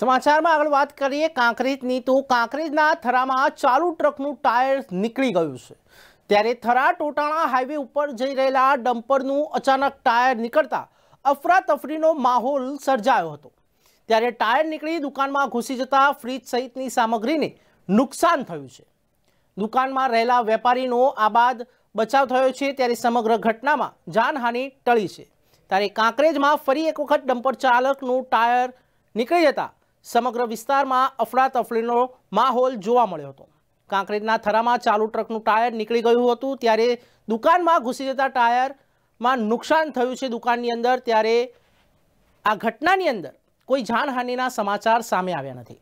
સમાચારમાં આગળ વાત કરીએ, કાંકરેજની તો કાંકરેજના થરામાં ચાલુ ટ્રકનું ટાયર નીકળી ગયું છે. ત્યારે થરા ટોટાણા હાઈવે ઉપર જઈ રહેલા ડમ્પરનું અચાનક ટાયર નીકળતા અફરાતફરીનો માહોલ સર્જાયો હતો. ત્યારે ટાયર નીકળી દુકાનમાં ઘૂસી જતા ફ્રીજ સહિતની સામગ્રીને નુકસાન થયું છે. દુકાનમાં રહેલા વેપારીનો આ બાદ બચાવ થયો છે ત્યારે સમગ્ર ઘટનામાં જાનહાનિ ટળી છે. ત્યારે કાંકરેજમાં ફરી એક વખત ડમ્પર ચાલકનું ટાયર નીકળી જતા સમગ્ર વિસ્તારમાં અફડાતફડીનો માહોલ જોવા મળ્યો હતો. કાંકરેજના થરામાં ચાલુ ટ્રકનું ટાયર નીકળી ગયું હતું ત્યારે દુકાનમાં ઘૂસી જતા ટાયરમાં નુકસાન થયું છે દુકાનની અંદર ત્યારે આ ઘટનાની અંદર કોઈ જાનહાનિના સમાચાર સામે આવ્યા નથી.